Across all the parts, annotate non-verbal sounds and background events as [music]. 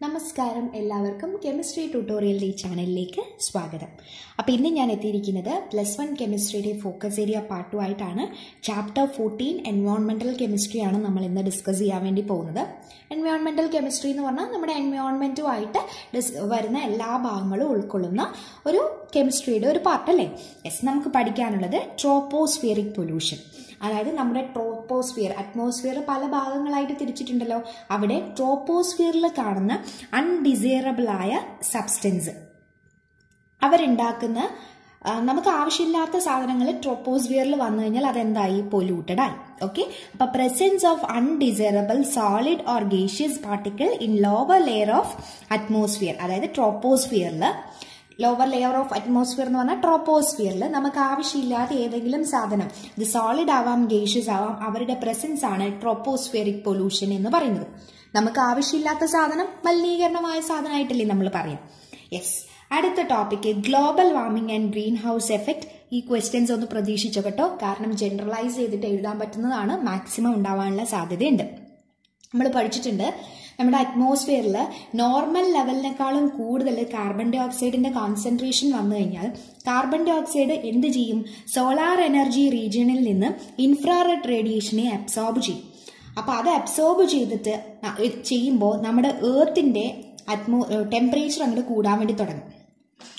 നമസ്കാരം എല്ലാവർക്കും chemistry tutorial ഈ ചാനലിലേക്ക് സ്വാഗതം. അപ്പോൾ ഇന്ന് ഞാൻ എത്തിയിരിക്കുന്നത് പ്ലസ് വൺ കെമിസ്ട്രിയുടെ ഫോക്കസ് ഏരിയ പാർട്ട് ടു ആയിട്ടാണ്. ചാപ്റ്റർ ഫോർട്ടീൻ എൻവയോൺമെന്റൽ കെമിസ്ട്രിയാണ് നമ്മൾ ഇന്ന് ഡിസ്കസ് ചെയ്യാൻ വേണ്ടി പോകുന്നത്. എൻവയോൺമെന്റൽ കെമിസ്ട്രി എന്ന് പറഞ്ഞാൽ നമ്മുടെ എൻവയോൺമെന്റുമായിട്ട് ഡിസ് വരുന്ന എല്ലാ ഭാഗങ്ങളും ഉൾക്കൊള്ളുന്ന ഒരു കെമിസ്ട്രിയുടെ ഒരു പാർട്ട് അല്ലേ? യെസ് നമുക്ക് പഠിക്കാനുള്ളത് ട്രോപ്പോസ്ഫിയറിക് പൊല്യൂഷൻ അതായത് നമ്മുടെ ട്രോപ്പോസ്ഫിയർ അറ്റ്മോസ്ഫിയർ പല ഭാഗങ്ങളായിട്ട് തിരിച്ചിട്ടുണ്ടല്ലോ. അവിടെ ട്രോപ്പോസ്ഫിയറിൽ കാണുന്ന അൺഡിസൈറബിൾ ആയ സബ്സ്റ്റൻസ് അവരുണ്ടാക്കുന്ന നമുക്ക് ആവശ്യമില്ലാത്ത സാധനങ്ങൾ ട്രോപ്പോസ്ഫിയറിൽ വന്നു കഴിഞ്ഞാൽ അതെന്തായി? പൊല്യൂട്ടഡ് ആയി. ഓക്കെ അപ്പൊ presence of undesirable solid or gaseous particle in lower layer of atmosphere അതായത് ട്രോപ്പോസ്ഫിയറിൽ ലോവർ ലെയർ ഓഫ് അറ്റ്മോസ്ഫിയർ എന്ന് പറഞ്ഞാൽ ട്രോപ്പോസ്ഫിയറിൽ നമുക്ക് ആവശ്യമില്ലാത്ത ഏതെങ്കിലും സാധനം. ഇത് സോളിഡ് ആവാം ഗേഷ്യസ് ആവാം അവരുടെ പ്രസൻസ് ആണ് ട്രോപ്പോസ്ഫിയറിക് പൊല്യൂഷൻ എന്ന് പറയുന്നത്. നമുക്ക് ആവശ്യമില്ലാത്ത സാധനം മലിനീകരണമായ സാധനമായിട്ടല്ലേ നമ്മൾ പറയാം. യെസ് അടുത്ത topic global warming and greenhouse effect ഈ ക്വസ്റ്റ്യൻസ് ഒന്ന് പ്രതീക്ഷിച്ചോ കേട്ടോ? കാരണം ജനറലൈസ് ചെയ്തിട്ട് എഴുതാൻ പറ്റുന്നതാണ് മാക്സിമം ഉണ്ടാവാനുള്ള സാധ്യതയുണ്ട്. നമ്മൾ പഠിച്ചിട്ടുണ്ട് നമ്മുടെ അറ്റ്മോസ്ഫിയറിൽ നോർമൽ ലെവലിനേക്കാളും കൂടുതൽ കാർബൺ ഡൈ ഓക്സൈഡിന്റെ കോൺസെൻട്രേഷൻ വന്നു കഴിഞ്ഞാൽ കാർബൺ ഡൈ ഓക്സൈഡ് എന്ത് ചെയ്യും? സോളാർ എനർജി റീജിയണിൽ നിന്ന് ഇൻഫ്രാറെഡ് റേഡിയേഷനെ അബ്സോർബ് ചെയ്യും. അപ്പോൾ അത് അബ്സോർബ് ചെയ്തിട്ട് ചെയ്യുമ്പോൾ നമ്മുടെ ഏർത്തിന്റെ അറ്റ്മോ ടെമ്പറേച്ചർ അങ്ങോട്ട് കൂടാൻ വേണ്ടി തുടങ്ങും.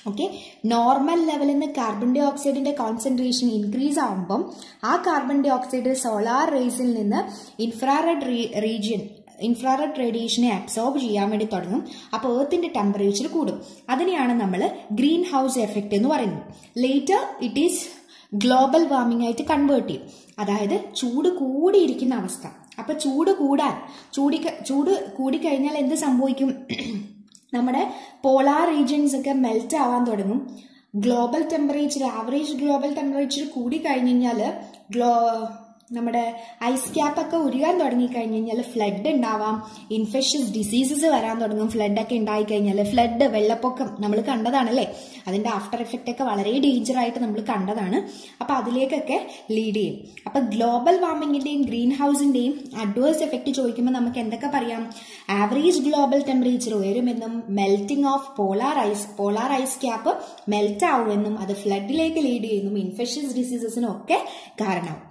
ഓക്കെ നോർമൽ ലെവലിൽ നിന്ന് കാർബൺ ഡൈ ഓക്സൈഡിന്റെ കോൺസെൻട്രേഷൻ ഇൻക്രീസ് ആകുമ്പം ആ കാർബൺ ഡൈ ഓക്സൈഡ് സോളാർ റേസിൽ നിന്ന് ഇൻഫ്രാറെഡ് റീജിയൻ ഇൻഫ്രാറെഡ് റേഡിയേഷനെ അബ്സോർബ് ചെയ്യാൻ വേണ്ടി തുടങ്ങും. അപ്പോൾ ഏർത്തിന്റെ ടെമ്പറേച്ചർ കൂടും. അതിനെയാണ് നമ്മൾ ഗ്രീൻ ഹൗസ് എഫക്റ്റ് എന്ന് പറയുന്നത്. Later it is global warming ആയിട്ട് കൺവേർട്ട് ചെയ്യും. അതായത് ചൂട് കൂടിയിരിക്കുന്ന അവസ്ഥ. അപ്പൊ ചൂട് കൂടാൻ ചൂടി ചൂട് കൂടിക്കഴിഞ്ഞാൽ എന്ത് സംഭവിക്കും? [clears throat] നമ്മുടെ പോളാർ റീജിയൻസ് ഒക്കെ മെൽറ്റ് ആവാൻ തുടങ്ങും. Global temperature average global temperature കൂടി കഴിഞ്ഞ് കഴിഞ്ഞാൽ ഗ്ലോ നമ്മുടെ ഐസ് ക്യാപ്പൊക്കെ ഉരുകാൻ തുടങ്ങിക്കഴിഞ്ഞ് കഴിഞ്ഞാൽ ഫ്ലഡ് ഉണ്ടാവാം. ഇൻഫെഷ്യസ് ഡിസീസസ് വരാൻ തുടങ്ങും. ഫ്ലഡൊക്കെ ഉണ്ടായി കഴിഞ്ഞാൽ ഫ്ലഡ് വെള്ളപ്പൊക്കം നമ്മൾ കണ്ടതാണല്ലേ? അതിന്റെ ആഫ്റ്റർ എഫക്റ്റ് ഒക്കെ വളരെ ഡേഞ്ചർ ആയിട്ട് നമ്മൾ കണ്ടതാണ്. അപ്പോൾ അതിലേക്കൊക്കെ ലീഡ് ചെയ്യും. അപ്പോൾ ഗ്ലോബൽ വാർമിങ്ങിന്റെയും ഗ്രീൻ ഹൗസിന്റെയും അഡ്വേഴ്സ് എഫക്റ്റ് ചോദിക്കുമ്പോൾ നമുക്ക് എന്തൊക്കെ പറയാം? Average global temperature ഉയരുമെന്നും melting of polar ice polar ice cap melt ആവുമെന്നും അത് ഫ്ലഡിലേക്ക് ലീഡ് ചെയ്യുന്നു ഇൻഫെഷ്യസ് ഡിസീസസിനും ഒക്കെ കാരണമാവും.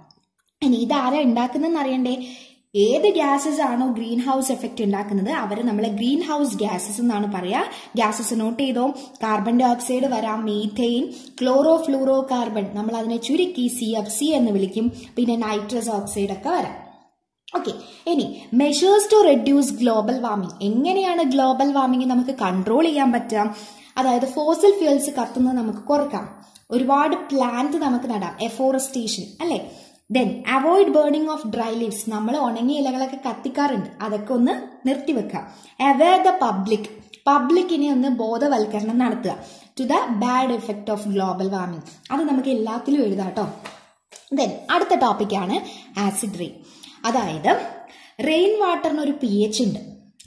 ഇനി ഇതാരാ ഉണ്ടാക്കുന്നതെന്ന് അറിയണ്ടേ ഏത് ഗ്യാസസ് ആണോ ഗ്രീൻ ഹൗസ് എഫക്റ്റ് ഉണ്ടാക്കുന്നത്? അവർ നമ്മളെ ഗ്രീൻ ഹൗസ് ഗ്യാസസ് എന്നാണ് പറയാ. ഗ്യാസസ് നോട്ട് ചെയ്തോ? കാർബൺ ഡൈ ഓക്സൈഡ് വരാം മീഥെയിൻ ക്ലോറോ ഫ്ലൂറോ കാർബൺ നമ്മൾ അതിനെ ചുരുക്കി സി എഫ് സി എന്ന് വിളിക്കും. പിന്നെ നൈട്രസ് ഓക്സൈഡ് ഒക്കെ വരാം. ഓക്കെ ഇനി measures to reduce global warming എങ്ങനെയാണ് ഗ്ലോബൽ വാർമിംഗ് നമുക്ക് കൺട്രോൾ ചെയ്യാൻ പറ്റുക? അതായത് ഫോസിൽ ഫ്യൂൽസ് കത്തുന്നത് നമുക്ക് കുറക്കാം. ഒരുപാട് പ്ലാന്റ് നമുക്ക് നടാം. എഫോറസ്റ്റേഷൻ അല്ലേ? Then avoid burning of dry leaves നമ്മൾ ഉണങ്ങിയ ഇലകളൊക്കെ കത്തിക്കാറുണ്ട്. അതൊക്കെ ഒന്ന് നിർത്തിവെക്കുക അവെയർ ദ പബ്ലിക് പബ്ലിക്കിനെ ഒന്ന് ബോധവൽക്കരണം നടത്തുക. To the bad effect of global warming അത് നമുക്ക് എല്ലാത്തിലും എഴുതാം കേട്ടോ. ദെൻ അടുത്ത ടോപ്പിക്കാണ് ആസിഡ് റെയിൻ അതായത് റെയിൻ വാട്ടറിന് ഒരു പി എച്ച് ഉണ്ട്.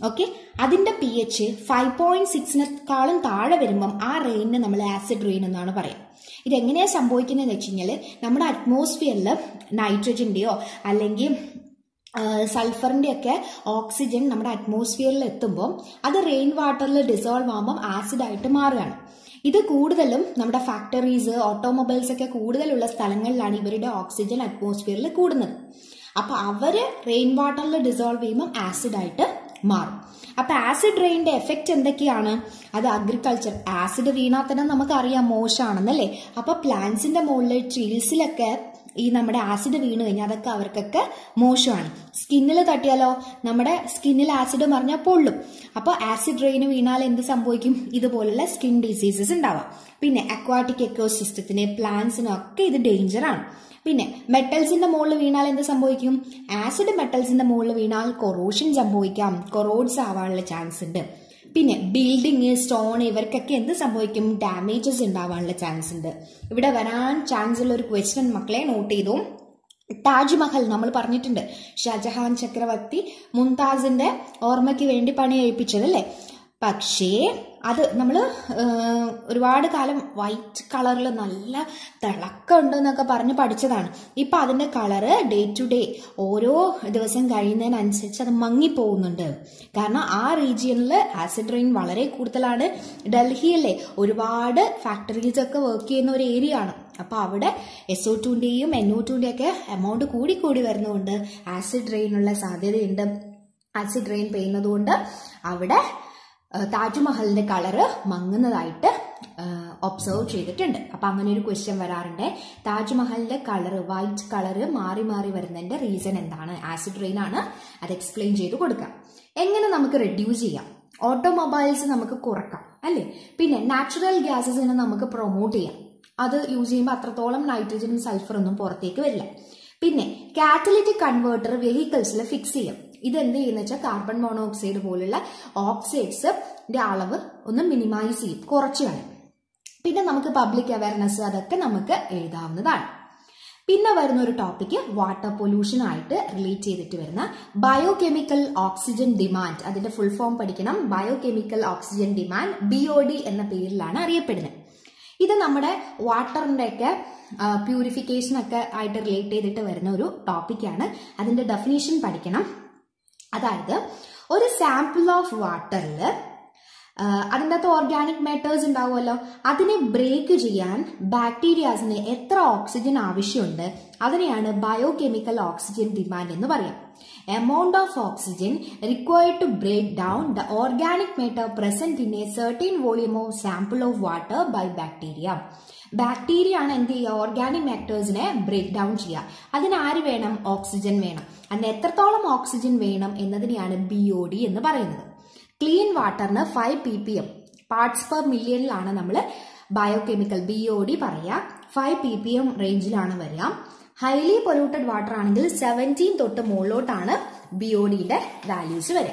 ഓക്കെ അതിന്റെ പി എച്ച് ഫൈവ് പോയിന്റ് സിക്സിനെക്കാളും താഴെ വരുമ്പം ആ റെയിനിന് നമ്മൾ ആസിഡ് റെയിൻ എന്നാണ് പറയാം ഇതെങ്ങനെയാ സംഭവിക്കുന്നതെന്ന് വെച്ച് കഴിഞ്ഞാൽ നമ്മുടെ അറ്റ്മോസ്ഫിയറിൽ നൈട്രജന്റെയോ അല്ലെങ്കിൽ സൾഫറിന്റെയൊക്കെ ഓക്സിജൻ നമ്മുടെ അറ്റ്മോസ്ഫിയറിൽ എത്തുമ്പോൾ അത് റെയിൻ വാട്ടറിൽ ഡിസോൾവ് ആകുമ്പോൾ ആസിഡായിട്ട് മാറുകയാണ്. ഇത് കൂടുതലും നമ്മുടെ ഫാക്ടറീസ് ഓട്ടോമൊബൈൽസ് ഒക്കെ കൂടുതലുള്ള സ്ഥലങ്ങളിലാണ് ഇവരുടെ ഓക്സിജൻ അറ്റ്മോസ്ഫിയറിൽ കൂടുന്നത്. അപ്പോൾ അവർ റെയിൻ വാട്ടറിൽ ഡിസോൾവ് ചെയ്യുമ്പോൾ ആസിഡായിട്ട് മാറും. അപ്പൊ ആസിഡ് റെയിന്റെ എഫക്റ്റ് എന്തൊക്കെയാണ്? അത് അഗ്രികൾച്ചർ ആസിഡ് വീണാൽ തന്നെ നമുക്കറിയാം മോശമാണെന്നല്ലേ അപ്പൊ പ്ലാന്റ്സിന്റെ മുകളിൽ ട്രീസിലൊക്കെ ഈ നമ്മുടെ ആസിഡ് വീണ് കഴിഞ്ഞാൽ അതൊക്കെ അവർക്കൊക്കെ മോശമാണ്. സ്കിന്നിൽ തട്ടിയാലോ? നമ്മുടെ സ്കിന്നിൽ ആസിഡ് മറിഞ്ഞാൽ പൊള്ളും. അപ്പോൾ ആസിഡ് റെയിൻ വീണാൽ എന്ത് സംഭവിക്കും? ഇതുപോലുള്ള സ്കിൻ ഡിസീസസ് ഉണ്ടാവാം. പിന്നെ അക്വാട്ടിക് എക്കോസിസ്റ്റത്തിന് പ്ലാന്റ്സിനും ഒക്കെ ഇത് ഡേഞ്ചറാണ് പിന്നെ മെറ്റൽസിന്റെ മുകളിൽ വീണാൽ എന്ത് സംഭവിക്കും? ആസിഡ് മെറ്റൽസിന്റെ മുകളിൽ വീണാൽ കൊറോഷൻ സംഭവിക്കാം. കൊറോഡ്സ് ആവാനുള്ള ചാൻസ് ഉണ്ട്. പിന്നെ ബിൽഡിങ് സ്റ്റോൺ ഇവർക്കൊക്കെ എന്ത് സംഭവിക്കും? ഡാമേജസ് ഉണ്ടാവാനുള്ള ചാൻസ് ഉണ്ട്. ഇവിടെ വരാൻ ചാൻസ് ഉള്ള ഒരു ക്വസ്റ്റ്യൻ മക്കളെ നോട്ട് ചെയ്തു. താജ്മഹൽ നമ്മൾ പറഞ്ഞിട്ടുണ്ട്. ഷാജഹാൻ ചക്രവർത്തി മുംതാസിന്റെ ഓർമ്മയ്ക്ക് വേണ്ടി പണി കഴിപ്പിച്ചത് അല്ലേ പക്ഷേ അത് നമ്മൾ ഒരുപാട് കാലം വൈറ്റ് കളറിൽ നല്ല തിളക്കമുണ്ട് എന്നൊക്കെ പറഞ്ഞ് പഠിച്ചതാണ്. ഇപ്പം അതിന്റെ കളറ് ഡേ ടു ഡേ ഓരോ ദിവസം കഴിയുന്നതിനനുസരിച്ച് അത് മങ്ങിപ്പോകുന്നുണ്ട് കാരണം ആ റീജിയനിൽ ആസിഡ് റെയിൻ വളരെ കൂടുതലാണ്. ഡൽഹിയിലെ ഒരുപാട് ഫാക്ടറീസൊക്കെ വർക്ക് ചെയ്യുന്ന ഒരു ഏരിയ ആണ്. അപ്പോൾ അവിടെ എസ് ഒ ടുവിന്റെയും എൻ ഒ ടുവിന്റെയൊക്കെ എമൗണ്ട് കൂടി കൂടി വരുന്നതുകൊണ്ട് ആസിഡ് റെയിനുള്ള സാധ്യതയുണ്ട്. ആസിഡ് റെയിൻ പെയ്യുന്നതുകൊണ്ട് അവിടെ താജ്മഹലിന്റെ കളറ് മങ്ങുന്നതായിട്ട് ഒബ്സർവ് ചെയ്തിട്ടുണ്ട്. അപ്പൊ അങ്ങനെ ഒരു ക്വസ്റ്റ്യൻ വരാറുണ്ട്. താജ്മഹലിന്റെ കളറ് വൈറ്റ് കളറ് മാറി മാറി വരുന്നതിന്റെ റീസൺ എന്താണ്? ആസിഡ് റെയിൻ ആണ്. അത് എക്സ്പ്ലെയിൻ ചെയ്ത് കൊടുക്കാം. എങ്ങനെ നമുക്ക് റെഡ്യൂസ് ചെയ്യാം? ഓട്ടോമൊബൈൽസ് നമുക്ക് കുറക്കാം അല്ലേ? പിന്നെ നാച്ചുറൽ ഗ്യാസസിനെ നമുക്ക് പ്രൊമോട്ട് ചെയ്യാം. അത് യൂസ് ചെയ്യുമ്പോൾ അത്രത്തോളം നൈട്രജനും സൾഫറൊന്നും പുറത്തേക്ക് വരില്ല. പിന്നെ കാറ്റലിറ്റിക് കൺവേർട്ടർ വെഹിക്കിൾസിൽ ഫിക്സ് ചെയ്യാം. ഇത് എന്ത് ചെയ്യുന്ന വെച്ചാൽ കാർബൺ മോണോക്സൈഡ് പോലുള്ള ഓക്സൈഡ്സിന്റെ അളവ് ഒന്ന് മിനിമൈസ് ചെയ്യും കുറച്ച് കളയും പിന്നെ നമുക്ക് പബ്ലിക് അവയർനെസ് അതൊക്കെ നമുക്ക് എഴുതാവുന്നതാണ്. പിന്നെ വരുന്ന ഒരു ടോപ്പിക്ക് വാട്ടർ പൊല്യൂഷൻ ആയിട്ട് റിലേറ്റ് ചെയ്തിട്ട് വരുന്ന ബയോകെമിക്കൽ ഓക്സിജൻ ഡിമാൻഡ് അതിന്റെ ഫുൾ ഫോം പഠിക്കണം. ബയോകെമിക്കൽ ഓക്സിജൻ ഡിമാൻഡ് ബി എന്ന പേരിലാണ് അറിയപ്പെടുന്നത്. ഇത് നമ്മുടെ വാട്ടറിന്റെ ഒക്കെ പ്യൂരിഫിക്കേഷൻ ഒക്കെ ആയിട്ട് റിലേറ്റ് ചെയ്തിട്ട് വരുന്ന ഒരു ടോപ്പിക്കാണ് അതിന്റെ ഡെഫിനേഷൻ പഠിക്കണം. അതായത് ഒരു സാമ്പിൾ ഓഫ് വാട്ടറിൽ അതിന്റെ അകത്ത് ഓർഗാനിക് മാറ്റേഴ്സ് ഉണ്ടാവുമല്ലോ. അതിനെ ബ്രേക്ക് ചെയ്യാൻ ബാക്ടീരിയാസിന് എത്ര ഓക്സിജൻ ആവശ്യമുണ്ട് അതിനെയാണ് ബയോകെമിക്കൽ ഓക്സിജൻ ഡിമാൻഡ് എന്ന് പറയാം. Amount of oxygen required to break down the organic matter present in a certain volume of sample of water by bacteria bacteria ആണ് എന്ത് ചെയ്യുക? ഓർഗാനിക് മാറ്റേഴ്സിനെ ബ്രേക്ക് ഡൗൺ ചെയ്യുക. അതിന് ആര് വേണം? ഓക്സിജൻ വേണം. അതിന് എത്രത്തോളം ഓക്സിജൻ വേണം എന്നതിനെയാണ് ബി ഒ ഡി എന്ന് പറയുന്നത്. Clean വാട്ടറിന് five P P M parts per മില്യണിലാണ് നമ്മൾ ബയോകെമിക്കൽ ബി ഒ ഡി പറയുക. ഫൈവ് പി പി എം റേഞ്ചിലാണ് വരിക. ഹൈലി പൊല്യൂട്ടഡ് വാട്ടർ ആണെങ്കിൽ സെവന്റീൻ തൊട്ട് മുകളിലോട്ടാണ് ബി ഒ ഡിയുടെ വാല്യൂസ് വരിക.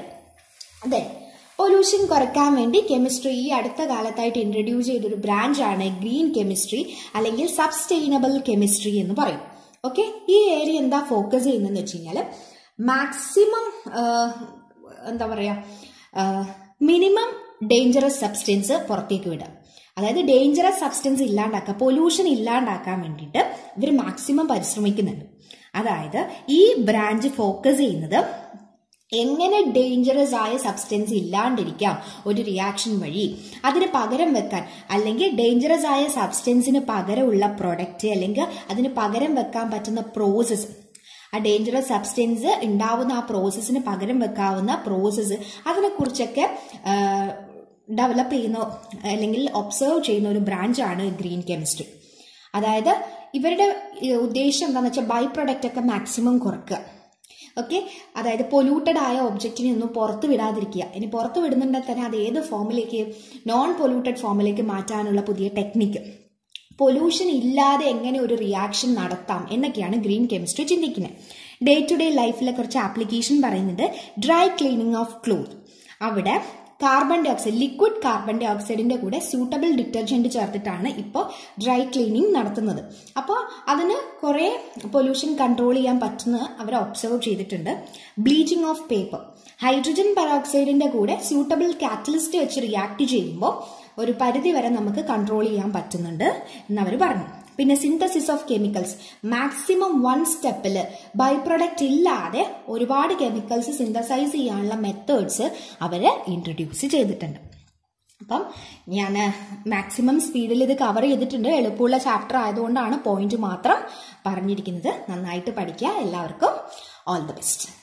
അതെ പൊല്യൂഷൻ കുറയ്ക്കാൻ വേണ്ടി കെമിസ്ട്രി ഈ അടുത്ത കാലത്തായിട്ട് ഇൻട്രൊഡ്യൂസ് ചെയ്തൊരു ബ്രാഞ്ചാണ് ഗ്രീൻ കെമിസ്ട്രി അല്ലെങ്കിൽ സബ്സ്റ്റൈനബിൾ കെമിസ്ട്രി എന്ന് പറയും. ഓക്കെ ഈ ഏരിയ എന്താ ഫോക്കസ് ചെയ്യുന്നതെന്ന് വെച്ച് കഴിഞ്ഞാൽ മാക്സിമം എന്താ പറയുക മിനിമം ഡേഞ്ചറസ് സബ്സ്റ്റൻസ് പുറത്തേക്ക് വിടുക. അതായത് ഡേഞ്ചറസ് സബ്സ്റ്റൻസ് ഇല്ലാണ്ടാക്കുക പൊല്യൂഷൻ ഇല്ലാണ്ടാക്കാൻ വേണ്ടിയിട്ട് ഇവർ മാക്സിമം പരിശ്രമിക്കുന്നുണ്ട്. അതായത് ഈ ബ്രാഞ്ച് ഫോക്കസ് ചെയ്യുന്നത് എങ്ങനെ ഡേഞ്ചറസ് ആയ സബ്സ്റ്റൻസ് ഇല്ലാണ്ടിരിക്കാം? ഒരു റിയാക്ഷൻ വഴി. അതിന് പകരം വെക്കാൻ അല്ലെങ്കിൽ ഡേഞ്ചറസ് ആയ സബ്സ്റ്റൻസിന് പകരമുള്ള പ്രൊഡക്റ്റ് അല്ലെങ്കിൽ അതിന് പകരം വെക്കാൻ പറ്റുന്ന പ്രോസസ്സ് ആ ഡേഞ്ചറസ് സബ്സ്റ്റൻസ് ഉണ്ടാവുന്ന ആ പ്രോസസ്സിന് പകരം വെക്കാവുന്ന പ്രോസസ്സ് അതിനെക്കുറിച്ചൊക്കെ ഡെവലപ്പ് ചെയ്യുന്ന അല്ലെങ്കിൽ ഒബ്സർവ് ചെയ്യുന്ന ഒരു ബ്രാഞ്ചാണ് ഗ്രീൻ കെമിസ്ട്രി. അതായത് ഇവരുടെ ഉദ്ദേശം എന്താണെന്ന് വെച്ചാൽ ബൈ പ്രൊഡക്റ്റ് ഒക്കെ മാക്സിമം കുറക്കുക. ഓക്കെ അതായത് പൊല്യൂട്ടഡ് ആയ ഒബ്ജക്റ്റിനെ ഒന്നും പുറത്ത് വിടാതിരിക്കുക. ഇനി പുറത്ത് വിടുന്നുണ്ടെങ്കിൽ തന്നെ അത് ഏത് ഫോമിലേക്ക് നോൺ പൊല്യൂട്ടഡ് ഫോമിലേക്ക് മാറ്റാനുള്ള പുതിയ ടെക്നിക്ക് പൊല്യൂഷൻ ഇല്ലാതെ എങ്ങനെ ഒരു റിയാക്ഷൻ നടത്താം എന്നൊക്കെയാണ് ഗ്രീൻ കെമിസ്ട്രി ചിന്തിക്കുന്നത്. ഡേ ടു ഡേ ലൈഫിലെ കുറച്ച് ആപ്ലിക്കേഷൻ പറയുന്നത് ഡ്രൈ ക്ലീനിങ് ഓഫ് ക്ലോത്ത് അവിടെ carbon dioxide liquid carbon ഡൈ ഓക്സൈഡിന്റെ കൂടെ സൂട്ടബിൾ ഡിറ്റർജന്റ് ചേർത്തിട്ടാണ് ഇപ്പോൾ ഡ്രൈ ക്ലീനിങ് നടത്തുന്നത്. അപ്പോൾ അതിന് കുറേ പൊല്യൂഷൻ കൺട്രോൾ ചെയ്യാൻ പറ്റുന്ന അവർ ഒബ്സർവ് ചെയ്തിട്ടുണ്ട്. ബ്ലീച്ചിങ് ഓഫ് പേപ്പർ ഹൈഡ്രജൻ പെറോക്സൈഡിന്റെ കൂടെ സ്യൂട്ടബിൾ കാറ്റലിസ്റ്റ് വെച്ച് റിയാക്ട് ചെയ്യുമ്പോൾ ഒരു പരിധി വരെ നമുക്ക് കൺട്രോൾ ചെയ്യാൻ പറ്റുന്നുണ്ട് എന്നവർ പറഞ്ഞു. പിന്നെ synthesis of chemicals maximum one സ്റ്റെപ്പിൽ ബൈ പ്രൊഡക്റ്റ് ഇല്ലാതെ ഒരുപാട് കെമിക്കൽസ് സിന്തസൈസ് ചെയ്യാനുള്ള മെത്തേഡ്സ് അവർ ഇൻട്രൊഡ്യൂസ് ചെയ്തിട്ടുണ്ട്. അപ്പം ഞാൻ മാക്സിമം സ്പീഡിൽ ഇത് കവർ ചെയ്തിട്ടുണ്ട്. എളുപ്പമുള്ള ചാപ്റ്റർ ആയതുകൊണ്ടാണ് പോയിന്റ് മാത്രം പറഞ്ഞിരിക്കുന്നത്. നന്നായിട്ട് പഠിക്കുക. എല്ലാവർക്കും ഓൾ ദി ബെസ്റ്റ്